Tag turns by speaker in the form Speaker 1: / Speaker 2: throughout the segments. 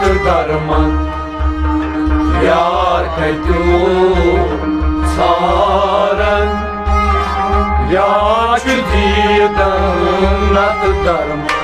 Speaker 1: mat darman Yar kaydu saran Yaş diden mat darman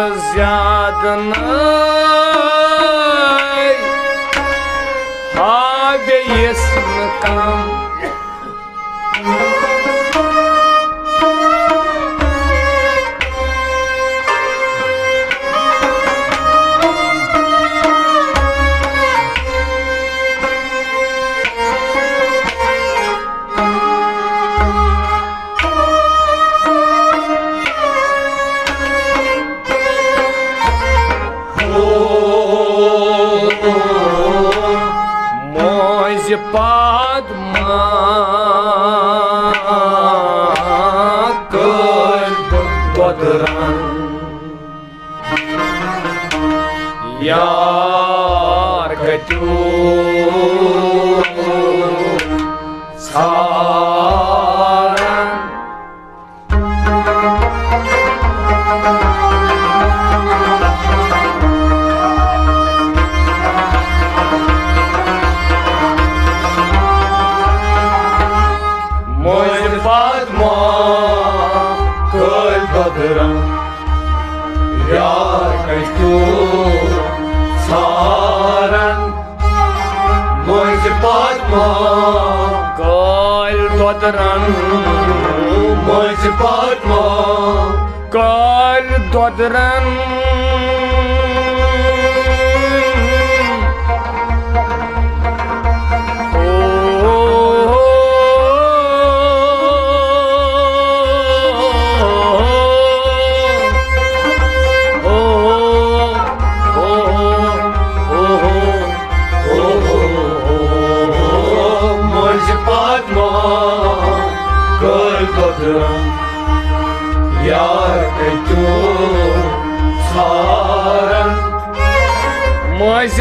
Speaker 1: Akis zadını
Speaker 2: Fatma, call Dodran. Moj si Fatma, call Dodran.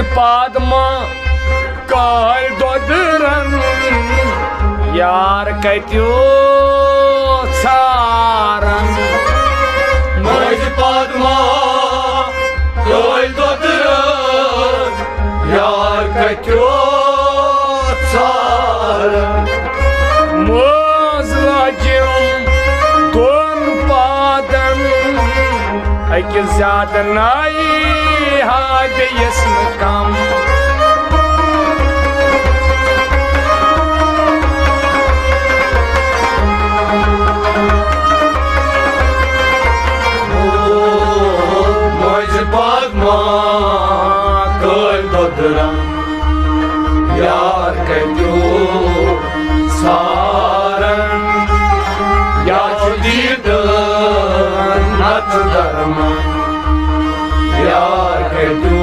Speaker 2: Padma काल दोदरन यार कत्यो सारन मज पद्मा काल दोदरन यार कत्यो सारन मज लजम दोन पादन अकि ज्यादा नाई पेयस्म काम यार कजो सारण या सुदीर्द नथ धर्म यार कजो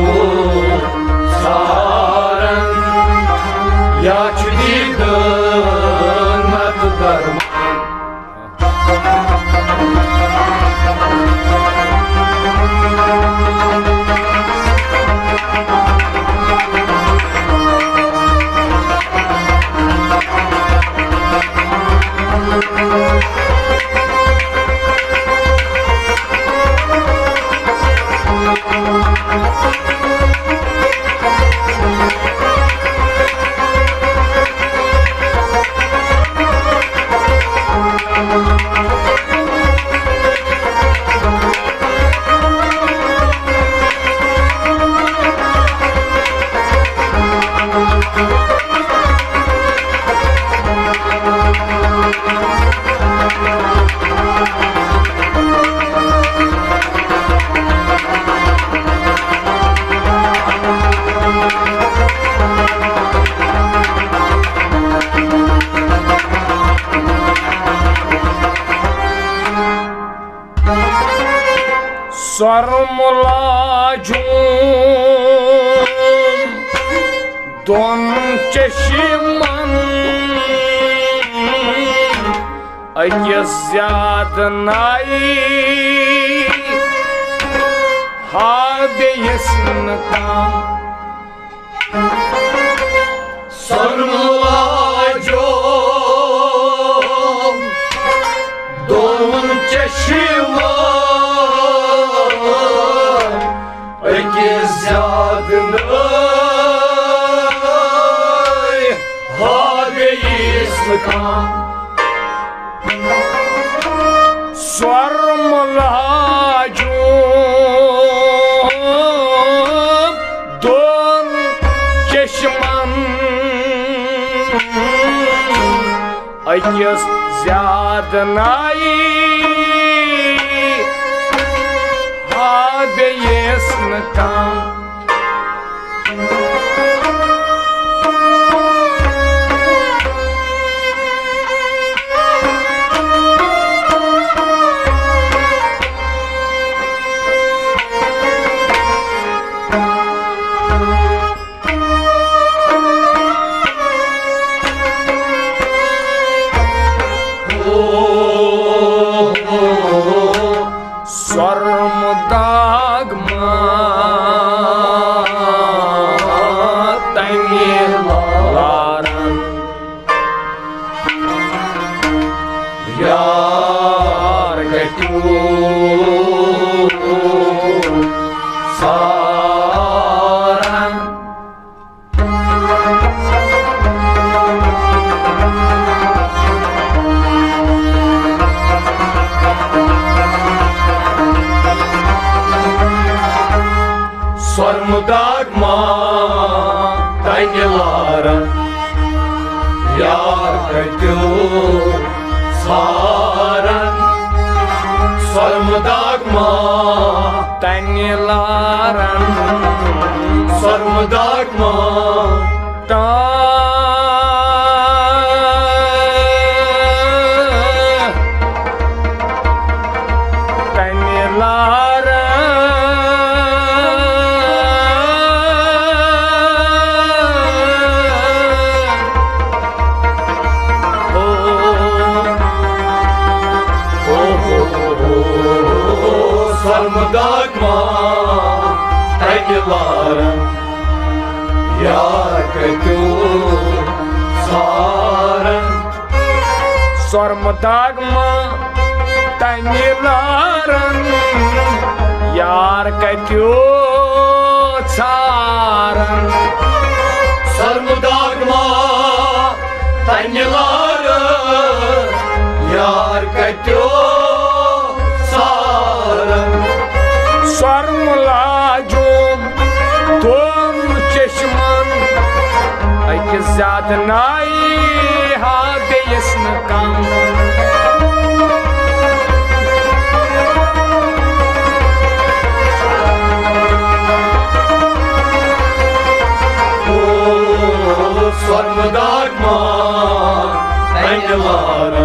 Speaker 2: divara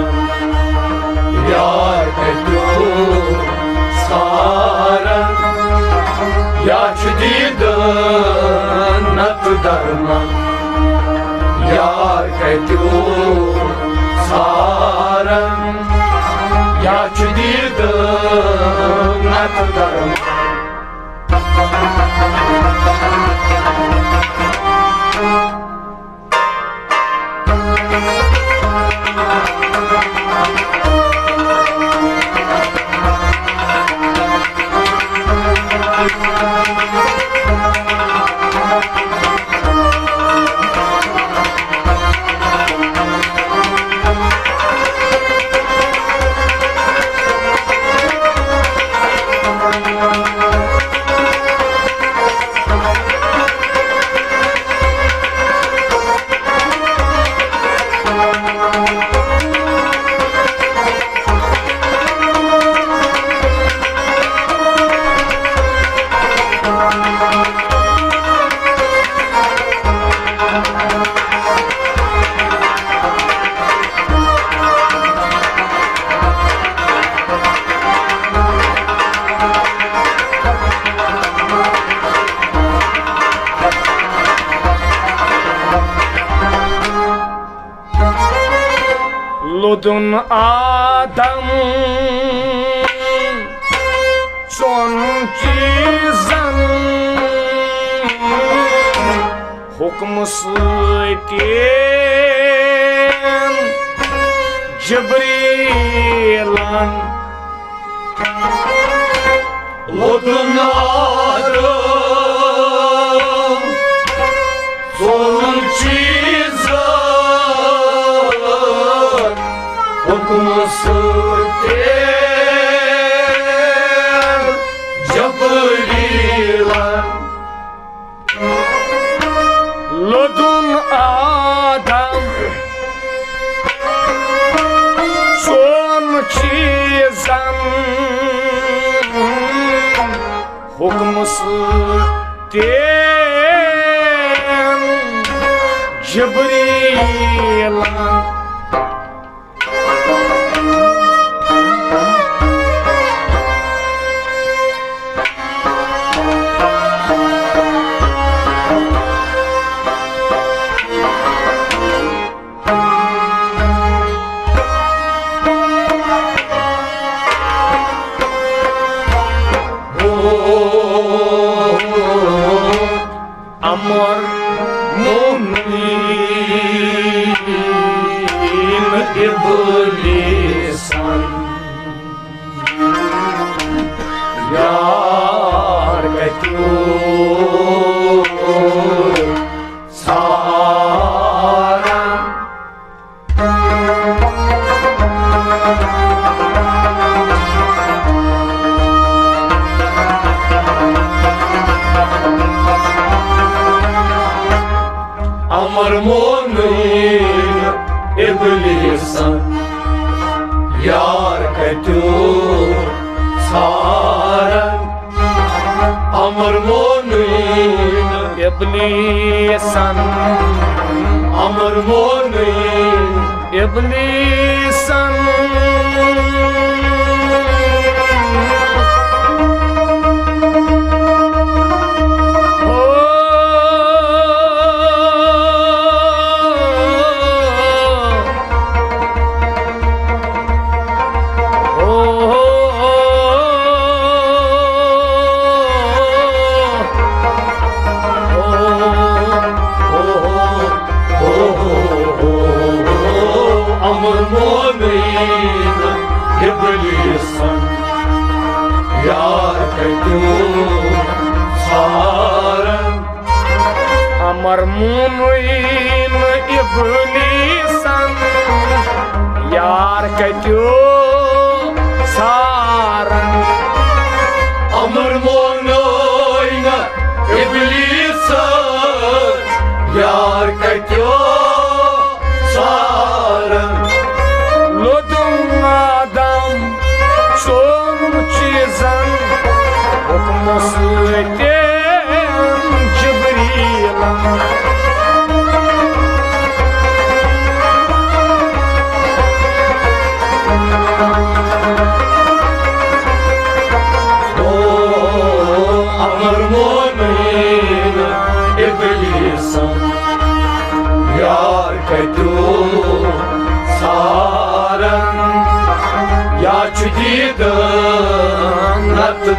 Speaker 2: Yar pehlu sara Ya çudidin nat darma Yar pehlu sara Ya çudidin
Speaker 1: nat darma. mıslı ettin Cibrilan
Speaker 2: Lutun arım
Speaker 1: Solun çizim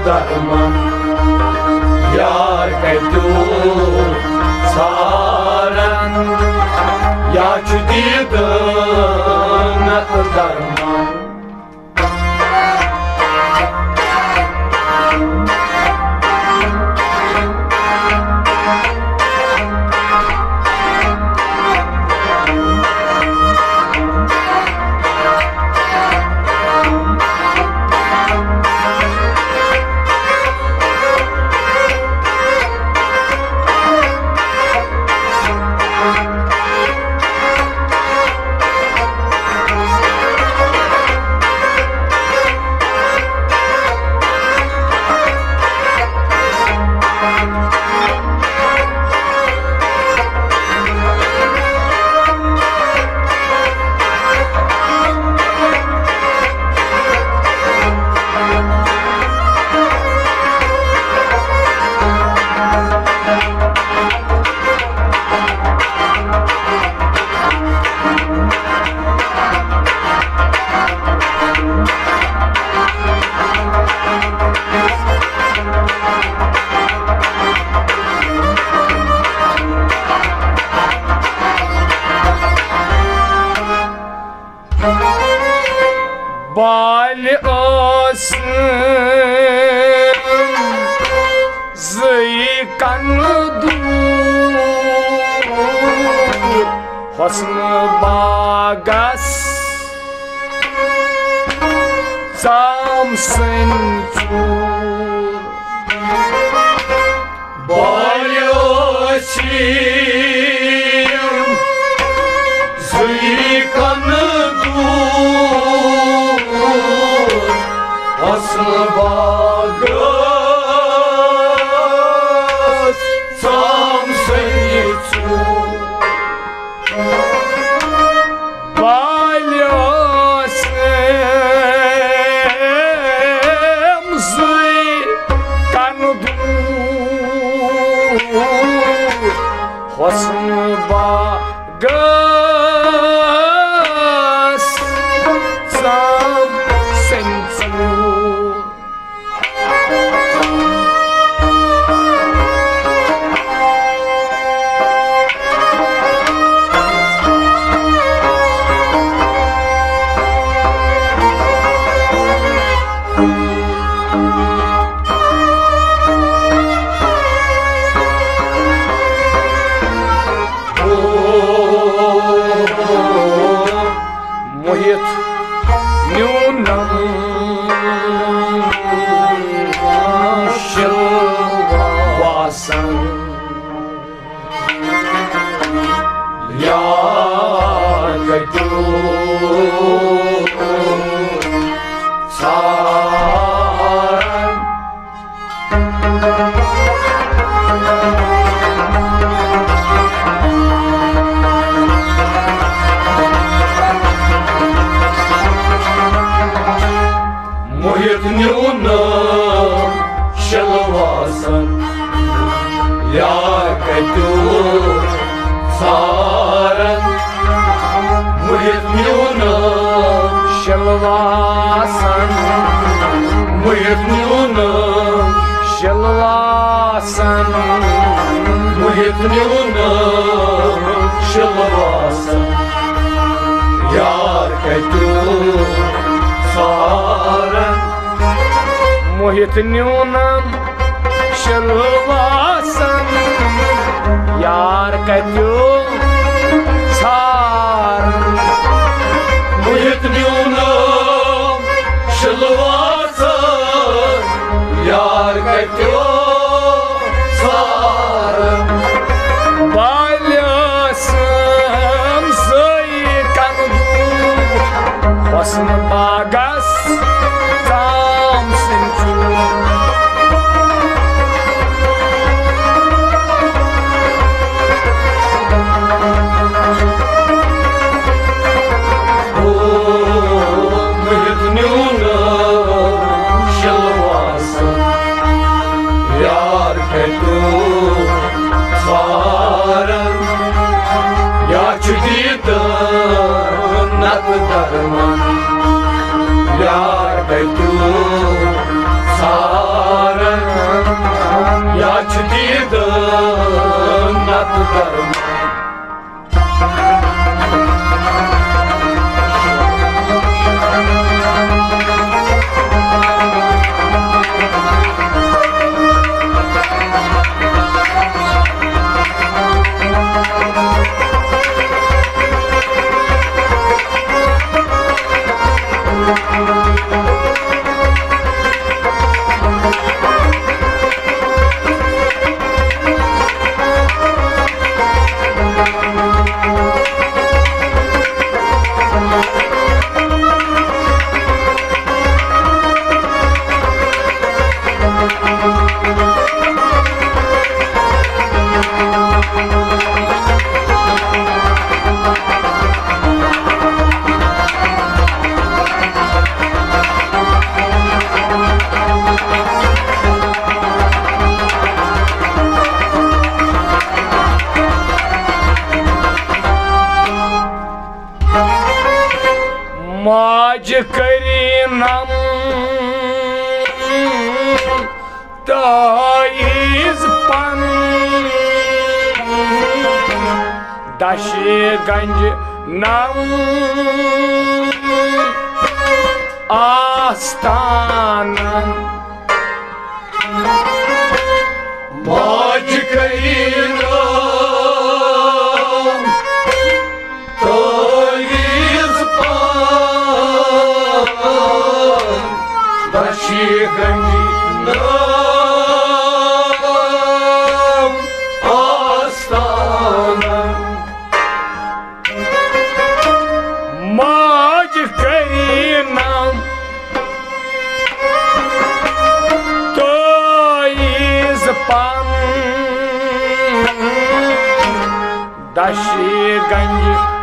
Speaker 1: daima Yar evdu saran
Speaker 2: Ya çüdiyedin daima Barreto. Неуна шалавасан Я катю
Speaker 1: царан Мурит неуна шалавасан Мурит неуна шалавасан Мурит неуна шалавасан
Speaker 2: Yar kaytu sar
Speaker 1: मोहित न्यूनम शलवासन यार कत्यो छार
Speaker 2: Muhit nyunam şılvasın Yar katyo sarım
Speaker 1: Balyasım zayıkan Hosn bagas
Speaker 2: çüdidin nat darman Yar katyo sarım Ya çüdidin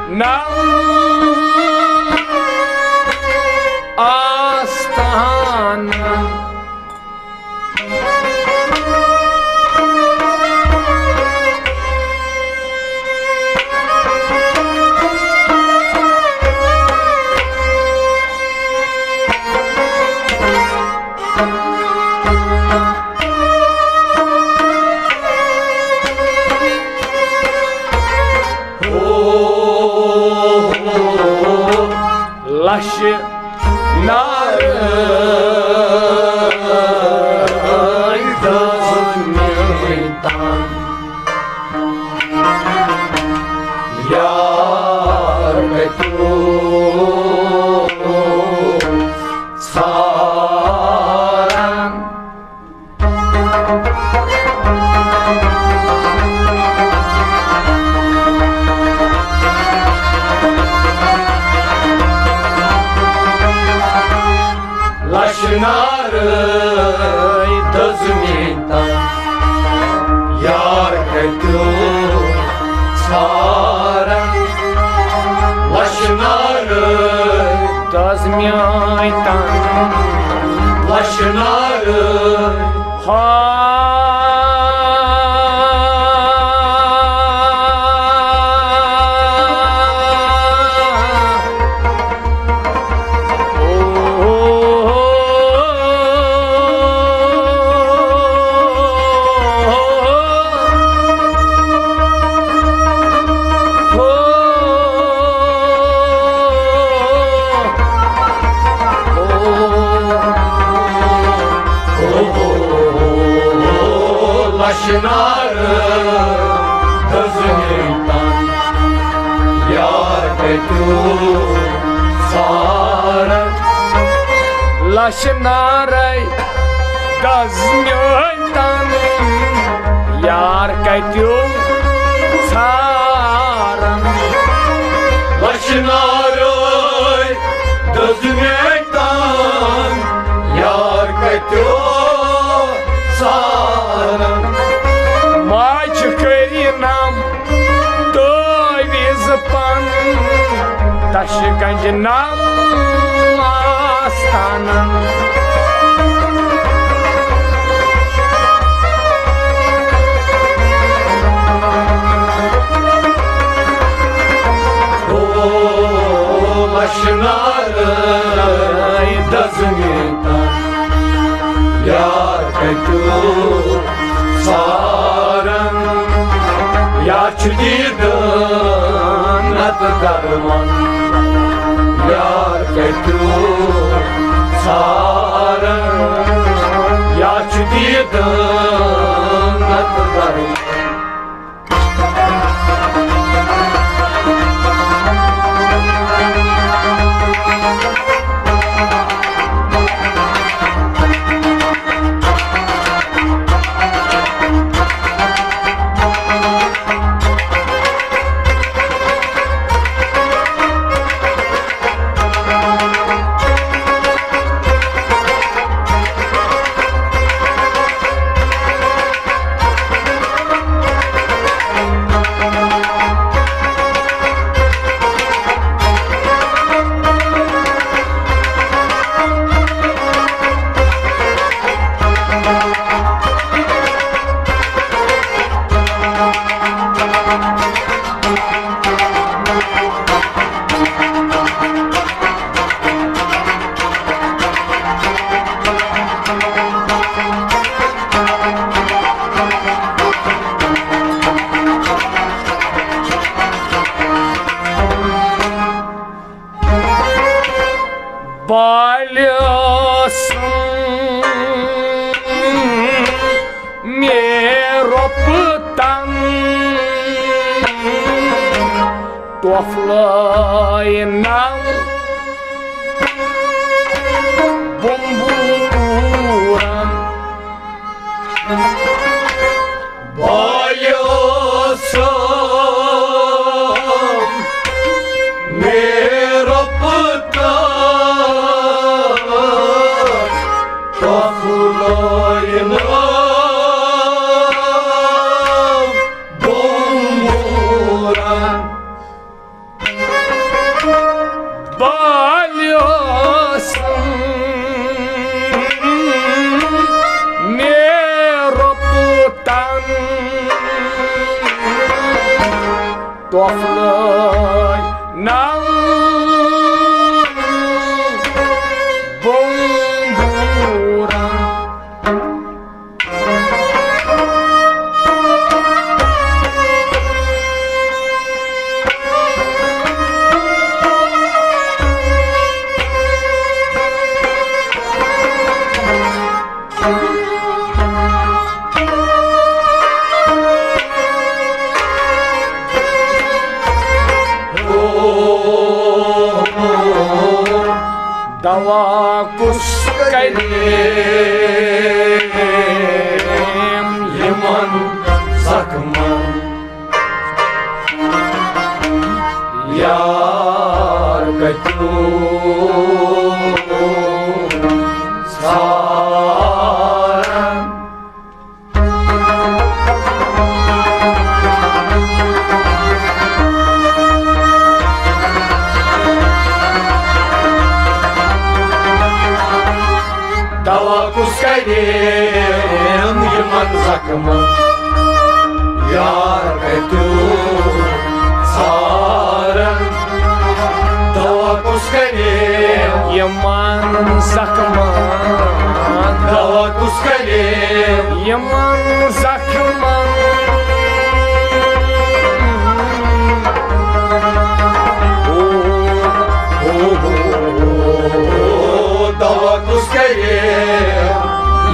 Speaker 1: Now. Lash
Speaker 2: Yar
Speaker 1: Dazmyaitan
Speaker 2: Laşnarı
Speaker 1: Oh
Speaker 2: लक्षनारस यार
Speaker 1: कटियो सार लक्षण Tashikanjinam Astanam
Speaker 2: Dolaşınarım gözümden Yar betu sarım Ya çüdidin at تو ساران sarım
Speaker 1: Tavukus kaidėjom ir
Speaker 2: man sakoma, Yar kaitių saran.
Speaker 1: Tavukus kaidėjom
Speaker 2: ir man sakoma, Tavukus kaidėjom ir man sakoma,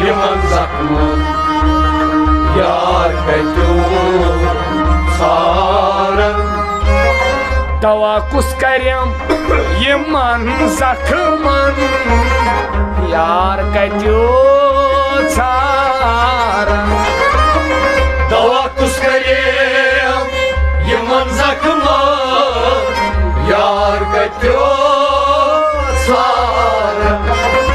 Speaker 2: يمنزقنا يا كتوم
Speaker 1: صارم تواكس كريم يمنزقنا يار كتوم صارم تواكس
Speaker 2: еман يمنزقنا يار كتوم صارم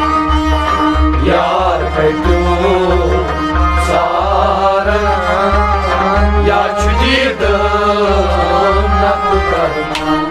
Speaker 2: Yardım, yardım, yardım, yardım, yardım,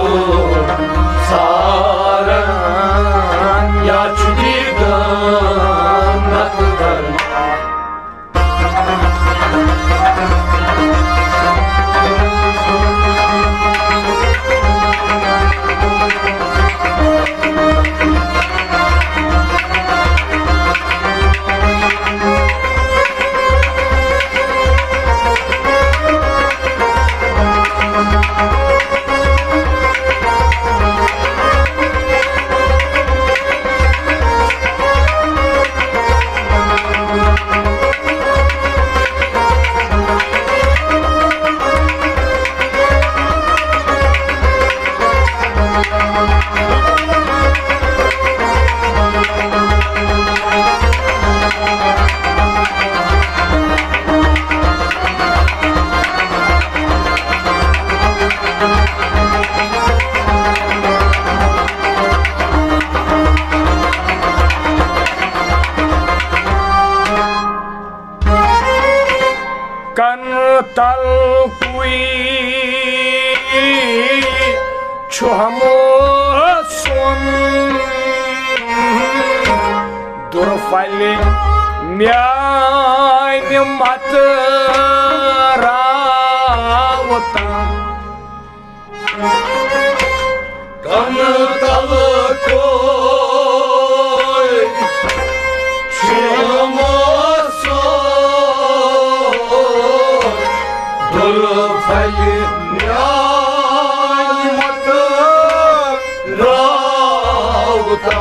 Speaker 2: 头疼。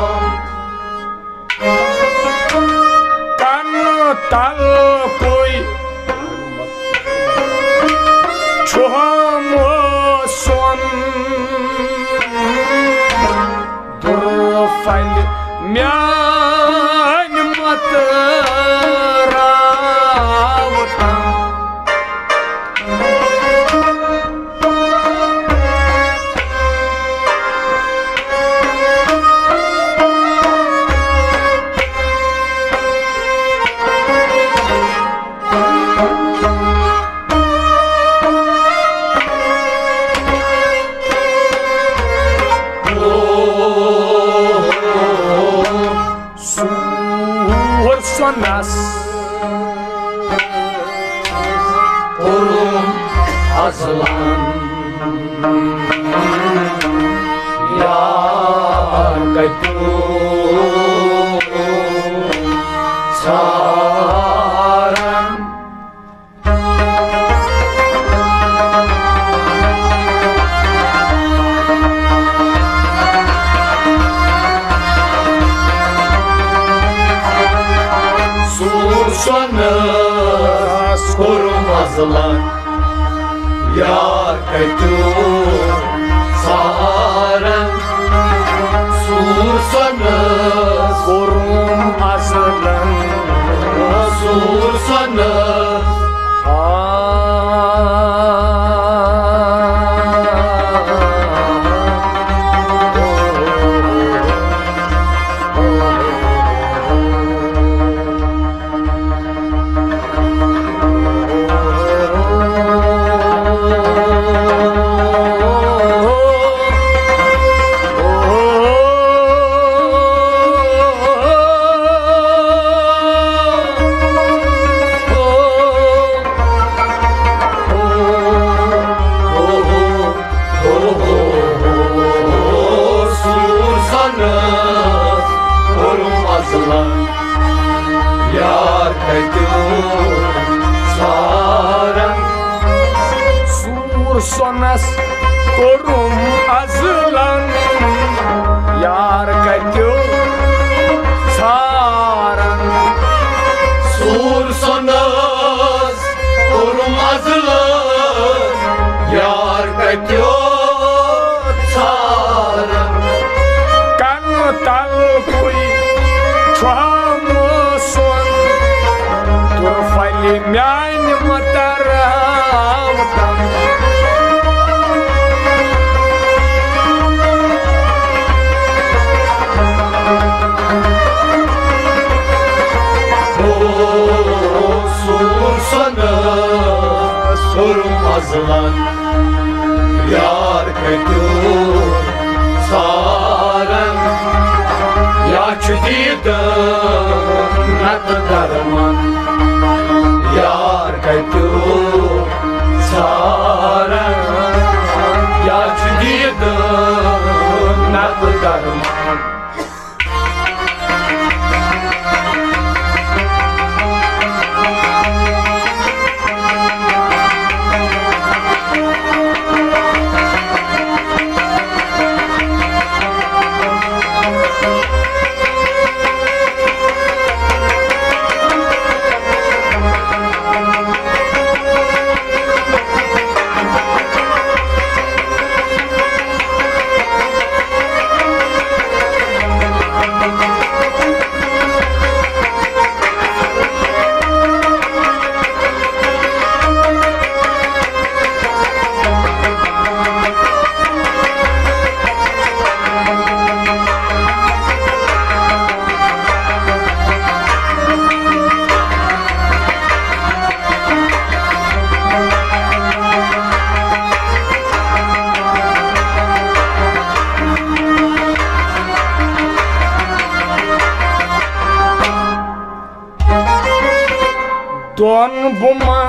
Speaker 2: 干
Speaker 1: 了干了。mektup çağıran Sorsanız korumazlar.
Speaker 2: Ya
Speaker 1: mektup vursanız
Speaker 2: Vurulmasın Nasıl vursanız nazlan Yar Petun sarem Ya çüdidem net derman Yar Petun sarem Ya çüdidem net derman.
Speaker 1: one boom.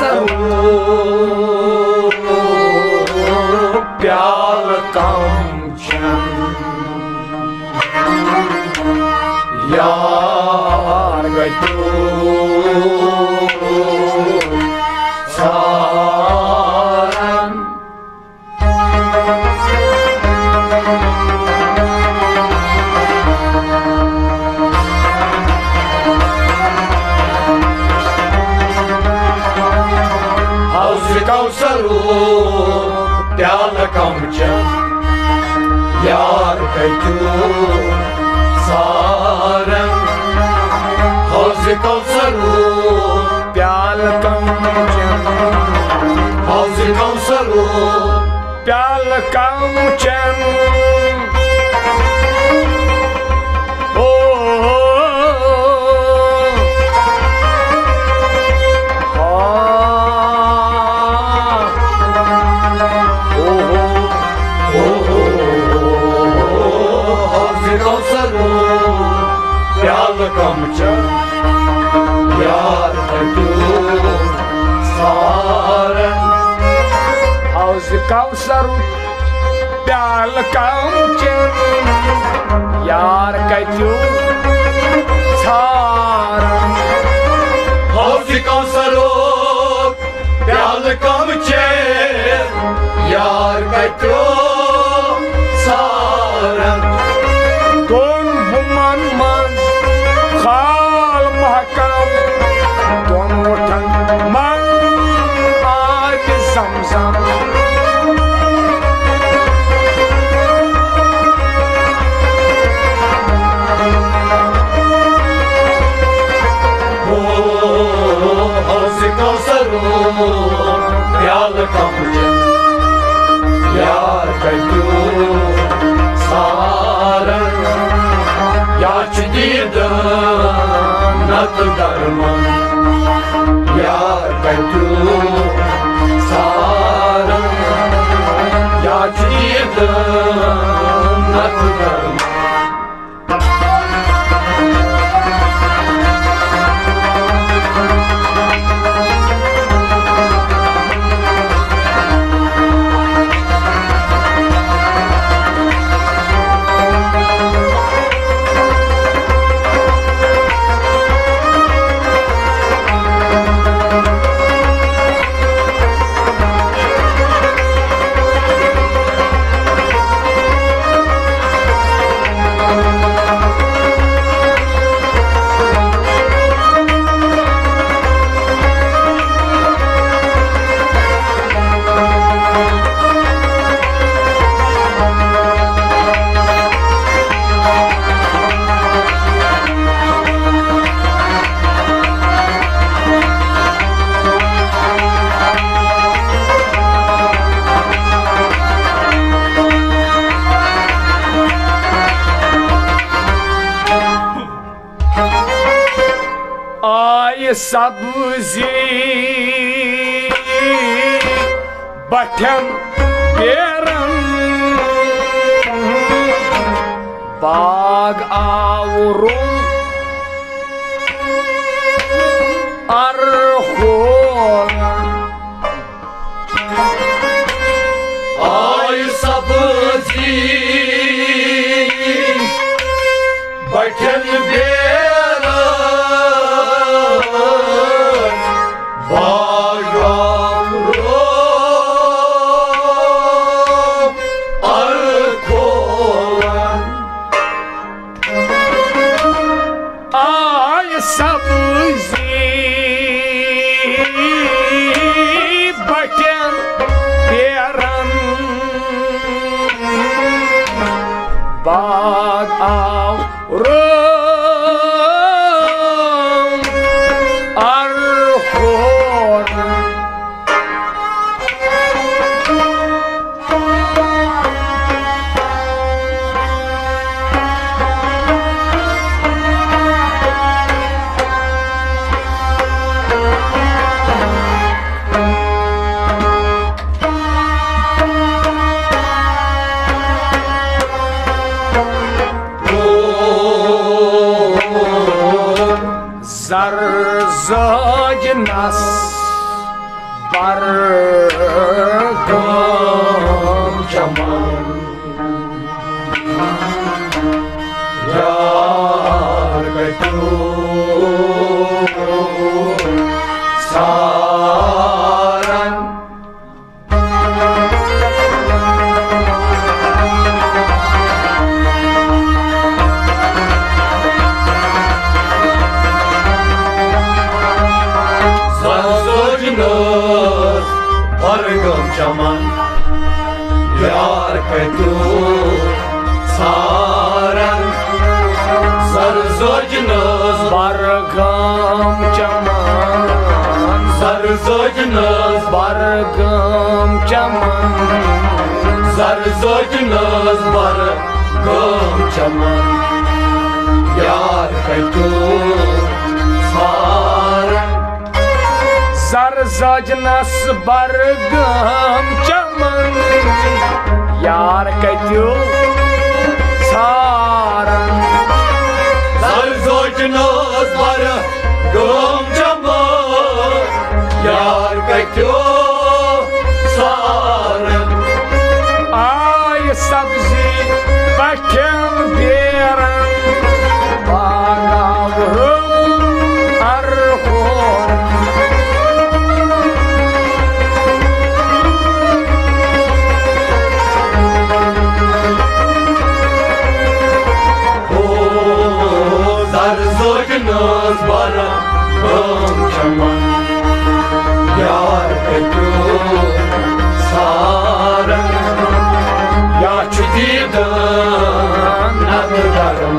Speaker 1: sâu goes Kausar ਪਿਆਲ ਕਾਂਚ ਯਾਰ ਕਹਿਜੂ ਸਾਰ।
Speaker 2: ਹੌਸੀ ਕੌਸਰੋ ਪਿਆਲ ਕਾਂਚ ਯਾਰ ਕਹਿਜੂ پيار ڪي تو سارن يا چدي د ننڊ درمن پيار ڪي تو سارن
Speaker 1: يا چدي Batem beran Bag avrum Arhon
Speaker 2: Ay sabzi Bakın beran Yar kaytu Saran Sarzojnos
Speaker 1: bargam chaman
Speaker 2: Sarzojnos
Speaker 1: bargam chaman
Speaker 2: Sarzojnos Bargam Caman
Speaker 1: यार कजो सारा
Speaker 2: सर सोचनो पर गोम जमो यार कजो सारा आय सब्जी बठम बे
Speaker 1: Sakınız bana keman Yar edu sarım Ya çütidan nandarım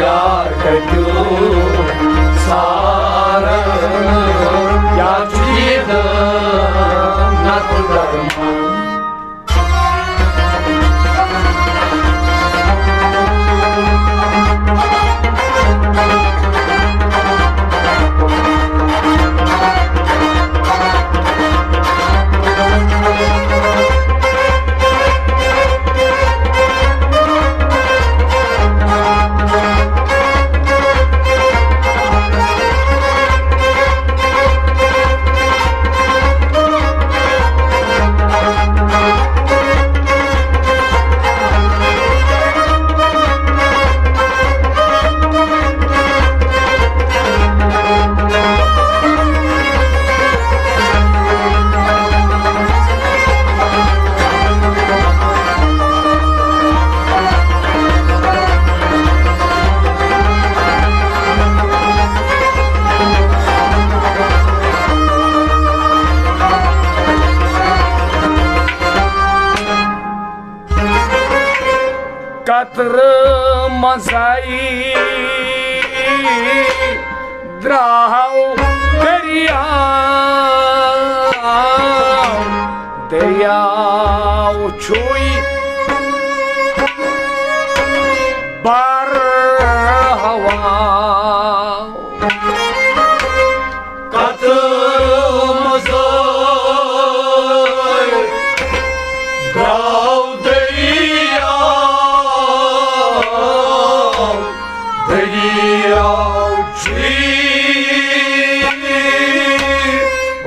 Speaker 1: Yar edu sarım Ya çütidan nandarım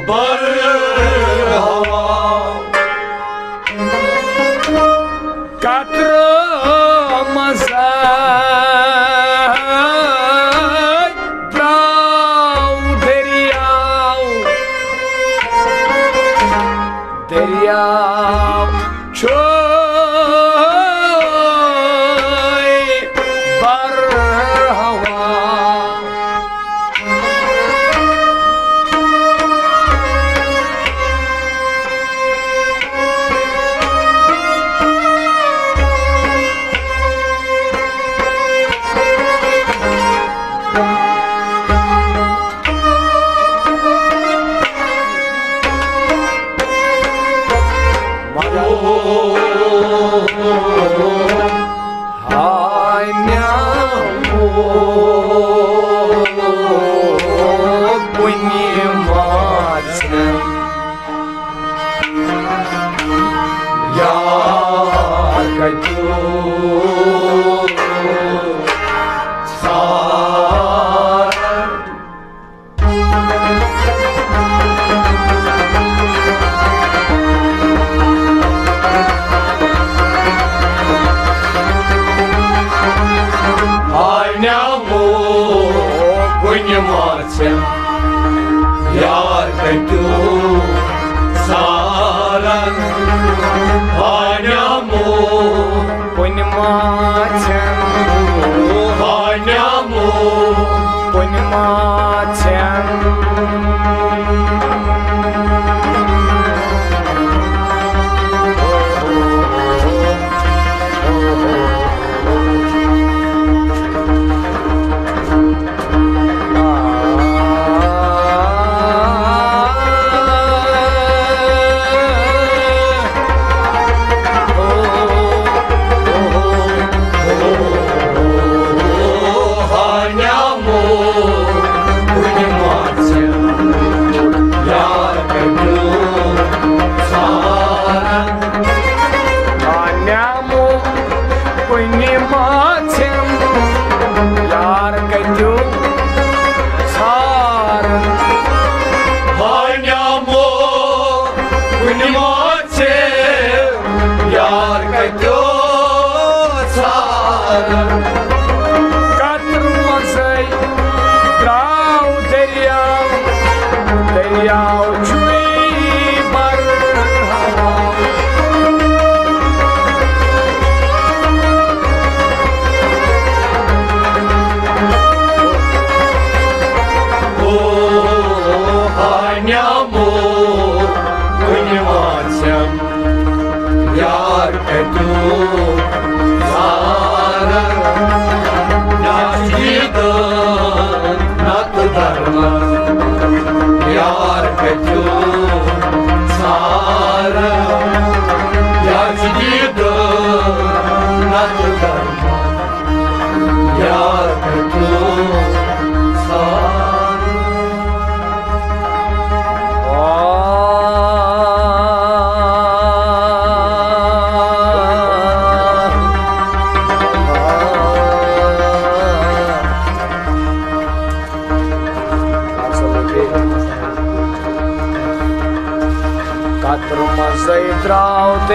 Speaker 1: But 마참 우하냐무 본마참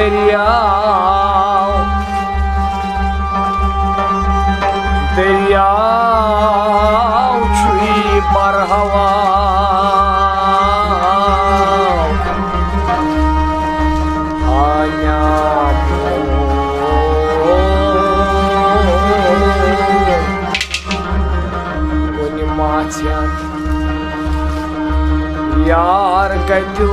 Speaker 1: дырял, дырял, чуи баргалал, аня. Понимать यार गजू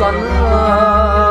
Speaker 1: 酸啊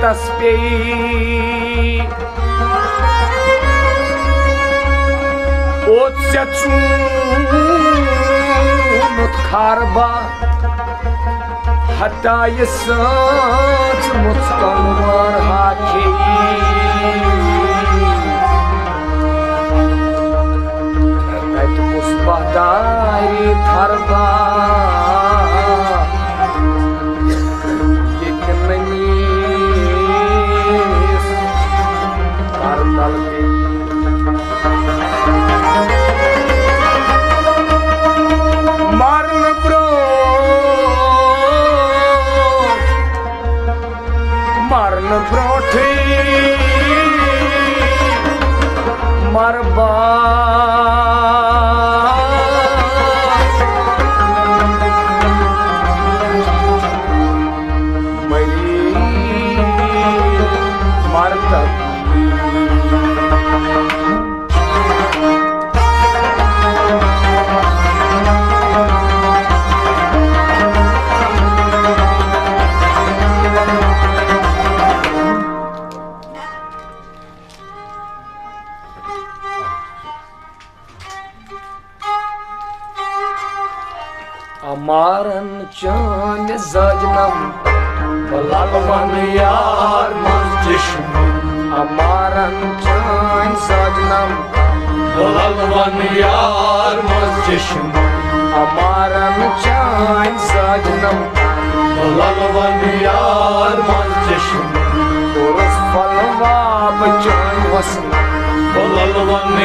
Speaker 1: tasbehi Od se od karba Hatta je saç mutskan var hakeyi Termet kusbahdari tarba Amaran çöne zacnam Balalvan yar maz düşman Amaran çön zacnam
Speaker 2: Balalvan yar maz çeşim
Speaker 1: Amaran çön zacnam
Speaker 2: Balalvan yar maz çeşim
Speaker 1: Urus falan falva bacın vasın
Speaker 2: Balalvan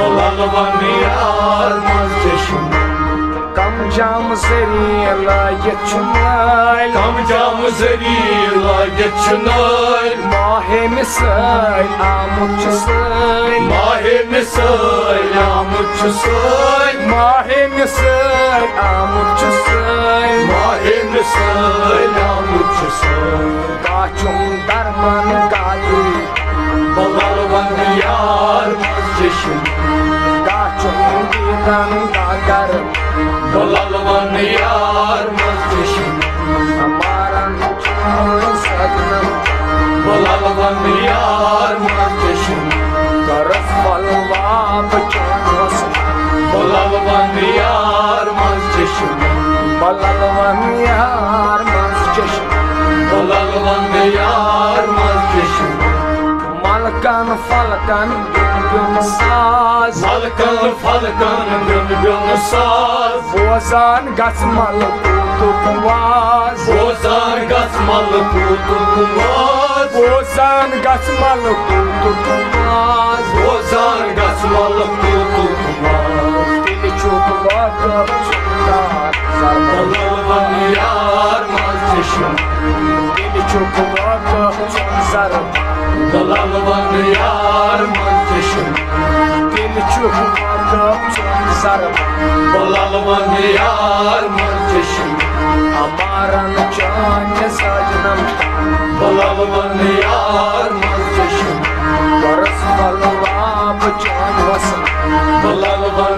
Speaker 2: yar maz çeşim
Speaker 1: Balalvan yar maz çeşim
Speaker 2: Balalvan yar maz çeşim
Speaker 1: Kamcam zeriyla geçinay
Speaker 2: Kamcam zerila geçinay
Speaker 1: Mahemi say amutçu say
Speaker 2: Mahemi söyle amutçu söyle
Speaker 1: Mahemi say amutçu say
Speaker 2: Mahemi söyle Balalvan yar çeşim
Speaker 1: Kaçum didan gagar
Speaker 2: Balalvan yar çeşim
Speaker 1: Amaran çoğun sadnam
Speaker 2: Balalvan yar çeşim
Speaker 1: Karız falva bacın vasın
Speaker 2: Balalvan yar çeşim
Speaker 1: Balalvan yar çeşim
Speaker 2: Balalvan yar çeşim
Speaker 1: Malkan falkan gün saz.
Speaker 2: Falkan falkan gün gün saz.
Speaker 1: Bozan gasmalı kutup vaz.
Speaker 2: Bozar gasmalı putu kumaz
Speaker 1: Bozan gasmalı kutup vaz.
Speaker 2: Bozar gasmalı putu kumaz
Speaker 1: Dili çok vakıf çıkar Zarbalı
Speaker 2: Balalvan yar maz çeşim
Speaker 1: Dili çok vakıf çıkar
Speaker 2: Balalvan yar maz çeşim
Speaker 1: Dili çok vakıf çıkar.
Speaker 2: Balalvan yar maz çeşim
Speaker 1: Amaran çane sacinam
Speaker 2: Balalvan yar maz çeşim
Speaker 1: Barız falva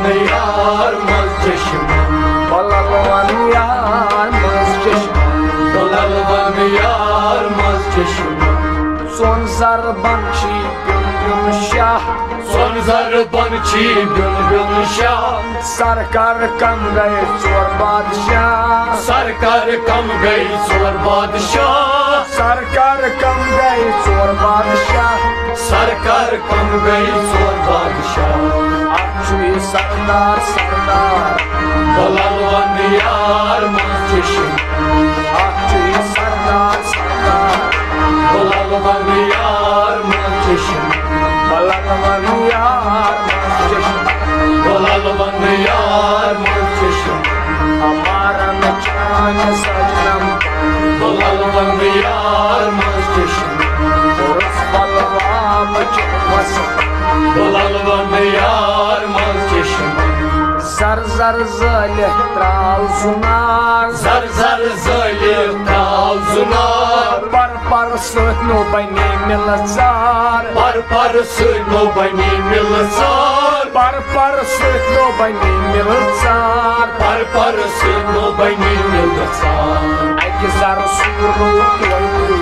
Speaker 2: Balalvan yar maz çeşim.
Speaker 1: Balalvan yar maz çeşim.
Speaker 2: Balalvan yar maz çeşim.
Speaker 1: Son zarban gün gün şah.
Speaker 2: Son zarban gün gün şah.
Speaker 1: Sarkar kamgay çor badşah
Speaker 2: Sarkar kam gay sor badşah
Speaker 1: Sarkar
Speaker 2: kam gay sor badşah
Speaker 1: Akçuyu sardar sardar
Speaker 2: Balalvan yar maz çeşim
Speaker 1: Akçuyu sardar sardar
Speaker 2: Balalvan yar maz çeşim
Speaker 1: Balalvan yar maz çeşim
Speaker 2: Balalvan yar maz çeşim
Speaker 1: Amaran çane sacinam
Speaker 2: Balalvan yar maz çeşim
Speaker 1: Barız vasın
Speaker 2: Balalvan yar maz çeşim
Speaker 1: Zar zar zalih tral sunar
Speaker 2: Zar zar. Zalim tavzunar
Speaker 1: Par par no bani milazar
Speaker 2: Par par suyno bani milsar
Speaker 1: Par par no bani milazar
Speaker 2: Par par suyno bani milsar
Speaker 1: Ay zar surlu toy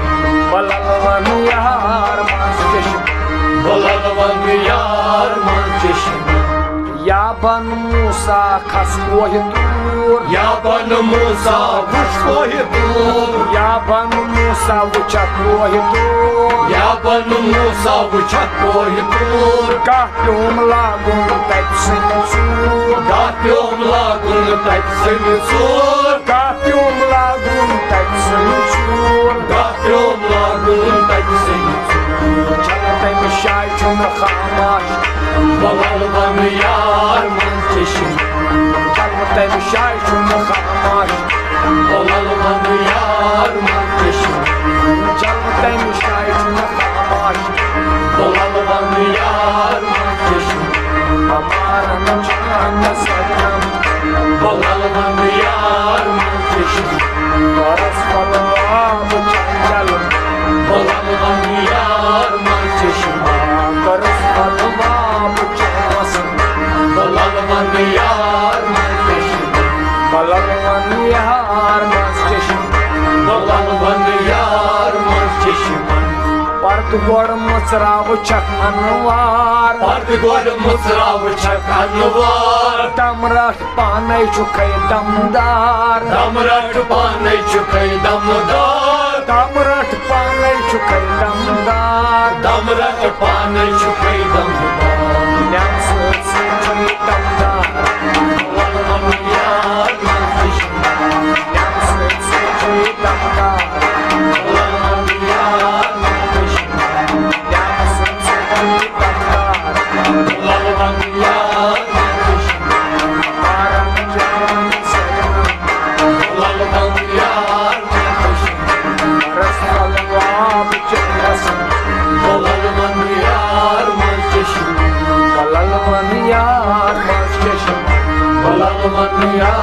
Speaker 2: Balalvan yar maz çeşim
Speaker 1: Barız falva bıçan vasın
Speaker 2: Balalvan yar
Speaker 1: Balalvan yar maz çeşim
Speaker 2: Balalvan yar maz çeşim
Speaker 1: Yaban Musa kas koydur
Speaker 2: Yaban Musa kuş koydu
Speaker 1: Yaban Musa uçak koydur
Speaker 2: Yaban Musa bıçak koydu
Speaker 1: Kahyum lagun tepsin sur.
Speaker 2: Kapyom lagun tepsini sur.
Speaker 1: Kahyum lagun
Speaker 2: Kapyom lagun tepsini sur
Speaker 1: Çalatayım şay çunu khamaş
Speaker 2: Balalvan yar maz çeşim
Speaker 1: Çalatayım şay çunu khamaş
Speaker 2: Balalvan yar maz çeşim
Speaker 1: Çalatayım şay çunu khamaş
Speaker 2: Balalvan yar maz Bulangan yar
Speaker 1: marçışma Karus fatıma bıçakmasın
Speaker 2: Bulangan yar
Speaker 1: marçışma
Speaker 2: Bulangan yar marçışma
Speaker 1: Bulangan yar marçışma Parti
Speaker 2: gor mısravı çakan var. Parti
Speaker 1: panay çukay damdar. Damraş panay
Speaker 2: çukay damdar. Damrat panai chukai
Speaker 1: damdar Damrat panai chukai damdar
Speaker 2: 할렐루야.